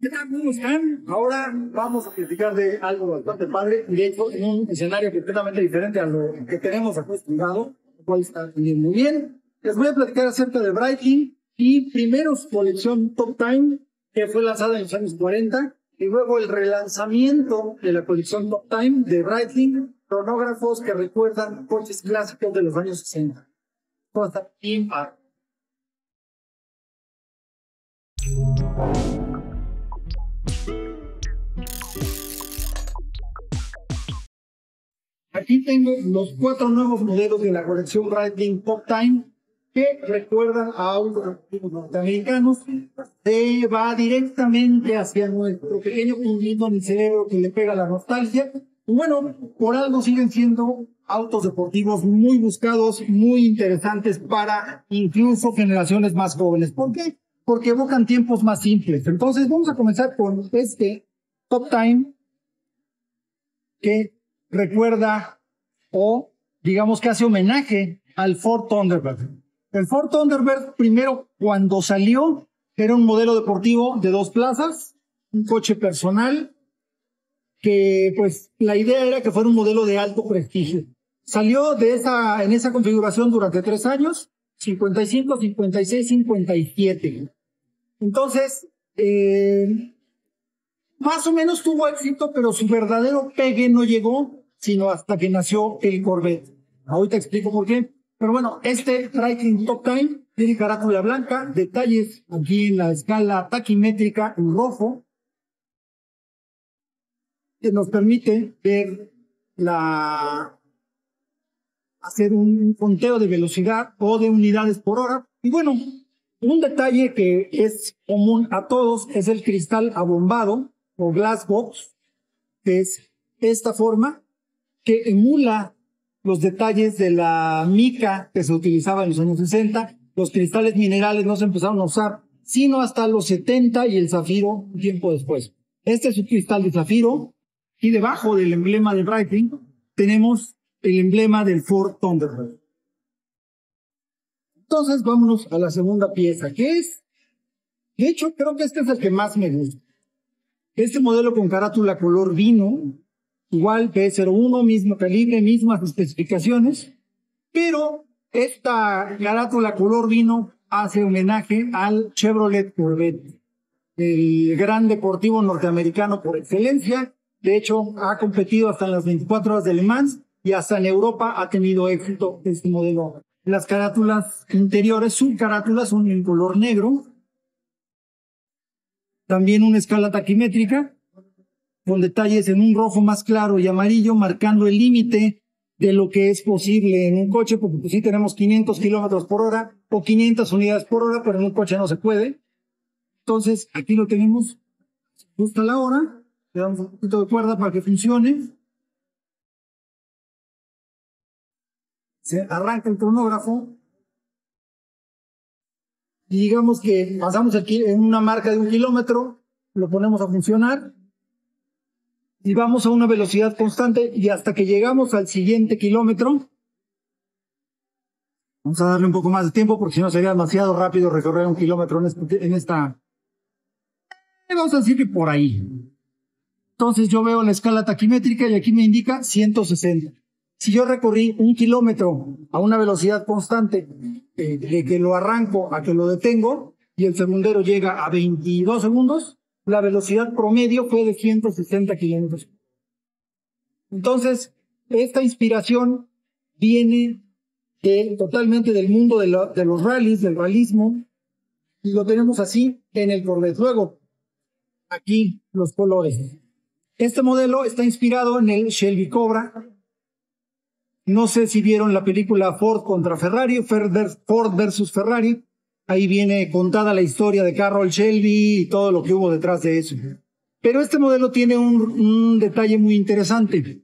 ¿Qué tal? ¿Cómo están? Ahora vamos a platicar de algo bastante padre, de hecho, en un escenario completamente diferente a lo que tenemos acostumbrado, lo cual está muy bien. Les voy a platicar acerca de Breitling y primero su colección Top Time, que fue lanzada en los años 40, y luego el relanzamiento de la colección Top Time de Breitling, cronógrafos que recuerdan coches clásicos de los años 60. Todo está impar. Aquí tengo los cuatro nuevos modelos de la colección Breitling Top Time que recuerdan a autos norteamericanos. Se va directamente hacia nuestro pequeño puntito en el cerebro que le pega la nostalgia. Bueno, por algo siguen siendo autos deportivos muy buscados, muy interesantes para incluso generaciones más jóvenes. ¿Por qué? Porque evocan tiempos más simples. Entonces vamos a comenzar con este Top Time que recuerda o digamos que hace homenaje al Ford Thunderbird. El Ford Thunderbird primero cuando salió era un modelo deportivo de dos plazas, un coche personal que pues la idea era que fuera un modelo de alto prestigio. Salió de esa, en esa configuración durante tres años, 55, 56, 57. Entonces, eh, más o menos tuvo éxito, pero su verdadero pegue no llegó sino hasta que nació el Corvette. Ahorita explico por qué. Pero bueno, este Breitling Top Time tiene carátula blanca, detalles aquí en la escala taquimétrica en rojo, que nos permite ver la hacer un conteo de velocidad o de unidades por hora. Y bueno, un detalle que es común a todos es el cristal abombado o glass box, que es esta forma, que emula los detalles de la mica que se utilizaba en los años 60. Los cristales minerales no se empezaron a usar sino hasta los 70 y el zafiro un tiempo después. Este es un cristal de zafiro y debajo del emblema de Breitling tenemos el emblema del Ford Thunderbird. Entonces vámonos a la segunda pieza, que es, de hecho creo que este es el que más me gusta. Este modelo con carátula color vino igual que 01, mismo calibre, mismas especificaciones, pero esta carátula color vino hace homenaje al Chevrolet Corvette, el gran deportivo norteamericano por excelencia. De hecho, ha competido hasta en las 24 horas de Le Mans y hasta en Europa ha tenido éxito este modelo. Las carátulas interiores, subcarátulas, son en color negro. También una escala taquimétrica con detalles en un rojo más claro y amarillo, marcando el límite de lo que es posible en un coche, porque pues sí tenemos 500 kilómetros por hora o 500 unidades por hora, pero en un coche no se puede. Entonces, aquí lo tenemos, justo la hora, le damos un poquito de cuerda para que funcione. Se arranca el cronógrafo. Y digamos que pasamos aquí en una marca de un kilómetro, lo ponemos a funcionar y vamos a una velocidad constante y hasta que llegamos al siguiente kilómetro, vamos a darle un poco más de tiempo porque si no sería demasiado rápido recorrer un kilómetro en, este, esta... Vamos a decir que por ahí. Entonces yo veo la escala taquimétrica y aquí me indica 160. Si yo recorrí un kilómetro a una velocidad constante, eh, de que lo arranco a que lo detengo, y el segundero llega a 22 segundos, la velocidad promedio fue de 160 kilómetros. Entonces, esta inspiración viene totalmente del mundo de, los rallies, del realismo, y lo tenemos así en el Corvette. Luego, aquí los colores. Este modelo está inspirado en el Shelby Cobra. No sé si vieron la película Ford contra Ferrari, Ford versus Ferrari. Ahí viene contada la historia de Carroll Shelby y todo lo que hubo detrás de eso. Pero este modelo tiene un, detalle muy interesante.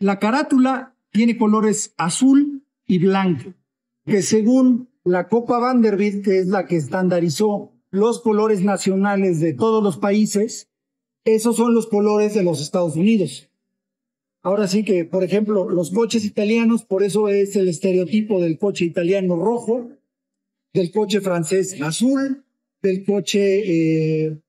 La carátula tiene colores azul y blanco, que según la Copa Vanderbilt, que es la que estandarizó los colores nacionales de todos los países, esos son los colores de los Estados Unidos. Ahora sí que, por ejemplo, los coches italianos, por eso es el estereotipo del coche italiano rojo, del coche francés azul, del coche eh,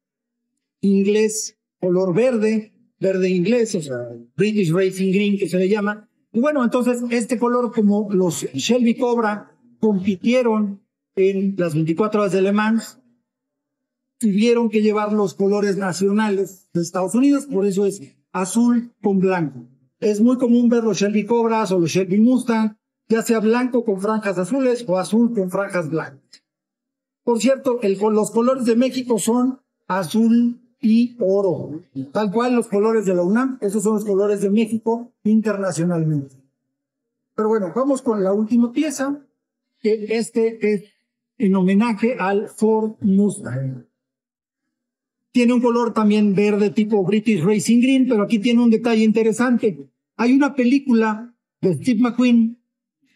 inglés, color verde, verde inglés, o sea, British Racing Green que se le llama. Y bueno, entonces este color como los Shelby Cobra compitieron en las 24 horas de Le Mans, tuvieron que llevar los colores nacionales de Estados Unidos, por eso es azul con blanco. Es muy común ver los Shelby Cobras o los Shelby Mustang, ya sea blanco con franjas azules o azul con franjas blancas. Por cierto, el, los colores de México son azul y oro, tal cual los colores de la UNAM, esos son los colores de México internacionalmente. Pero bueno, vamos con la última pieza, que este es en homenaje al Ford Mustang. Tiene un color también verde tipo British Racing Green, pero aquí tiene un detalle interesante. Hay una película de Steve McQueen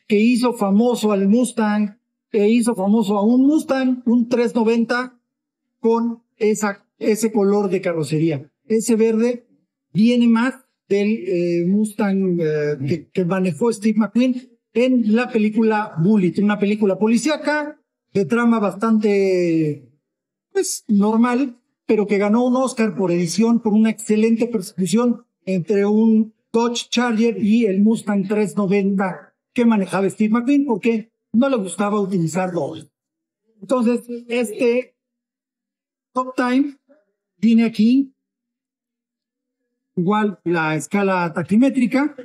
que hizo famoso al Mustang, que hizo famoso a un Mustang, un 390 con ese color de carrocería. Ese verde viene más del eh, Mustang eh, que, manejó Steve McQueen en la película Bullet, una película policíaca de trama bastante pues normal, pero que ganó un Oscar por edición por una excelente persecución entre un Dodge Charger y el Mustang 390 que manejaba Steve McQueen porque no le gustaba utilizar doble. Entonces, este Top Time tiene aquí igual la escala taquimétrica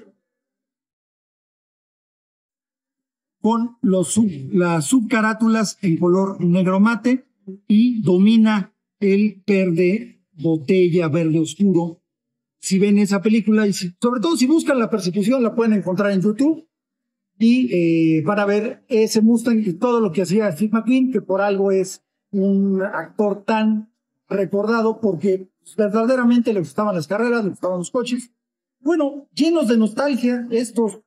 con los las subcarátulas en color negro mate y domina el verde botella, verde oscuro. Si ven esa película y sobre todo si buscan la persecución la pueden encontrar en YouTube y eh, van a ver ese Mustang y todo lo que hacía Steve McQueen, que por algo es un actor tan recordado porque verdaderamente le gustaban las carreras, le gustaban los coches. Bueno, llenos de nostalgia, estos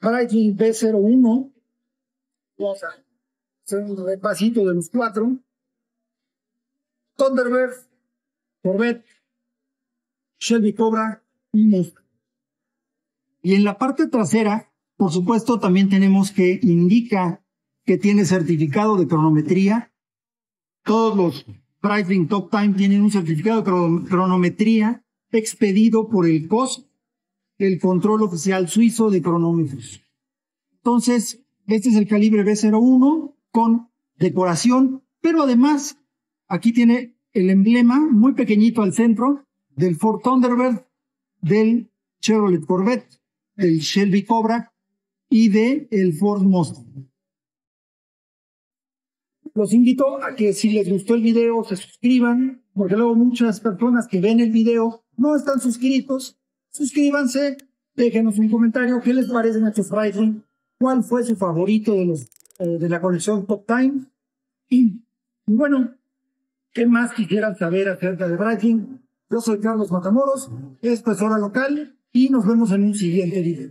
Breitling B01. Vamos a hacer un repasito de los cuatro. Thunderbird, Corvette, Shelby Cobra y Mustang. Y en la parte trasera, por supuesto, también tenemos que indica que tiene certificado de cronometría. Todos los Breitling Top Time tienen un certificado de cronometría expedido por el COS, el Control Oficial Suizo de Cronómetros. Entonces, este es el calibre B01 con decoración, pero además Aquí tiene el emblema muy pequeñito al centro del Ford Thunderbird, del Chevrolet Corvette, del Shelby Cobra y del el Ford Mustang. Los invito a que si les gustó el video se suscriban, porque luego muchas personas que ven el video no están suscritos. Suscríbanse, déjenos un comentario, qué les parece nuestro Freitling, cuál fue su favorito de, los, eh, de la colección Top Time. y bueno, ¿Qué más quisieran saber acerca de Breitling? Yo soy Carlos Matamoros, es persona local y nos vemos en un siguiente video.